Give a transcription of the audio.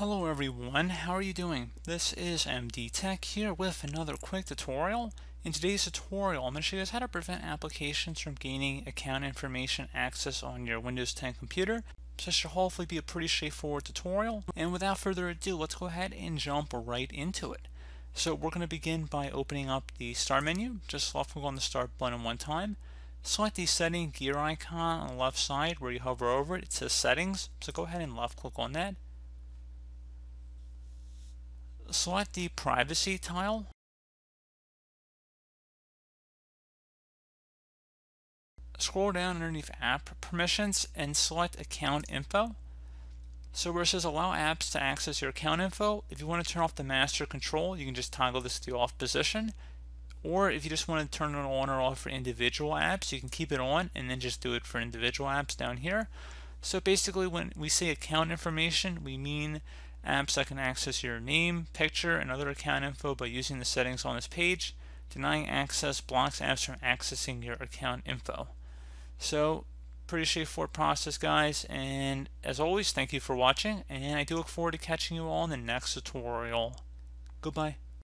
Hello everyone, how are you doing? This is MD Tech here with another quick tutorial. In today's tutorial, I'm going to show you guys how to prevent applications from gaining account information access on your Windows 10 computer. This should hopefully be a pretty straightforward tutorial. And without further ado, let's go ahead and jump right into it. So we're going to begin by opening up the Start menu. Just left click on the Start button one time. Select the setting gear icon on the left side where you hover over it. It says Settings. So go ahead and left click on that. Select the Privacy tile. Scroll down underneath App Permissions and select Account Info. So where it says allow apps to access your account info, if you want to turn off the master control, you can just toggle this to the off position. Or if you just want to turn it on or off for individual apps, you can keep it on and then just do it for individual apps down here. So basically when we say account information, we mean apps that can access your name, picture, and other account info by using the settings on this page. Denying access blocks apps from accessing your account info. So pretty straightforward process guys and as always thank you for watching and I do look forward to catching you all in the next tutorial. Goodbye.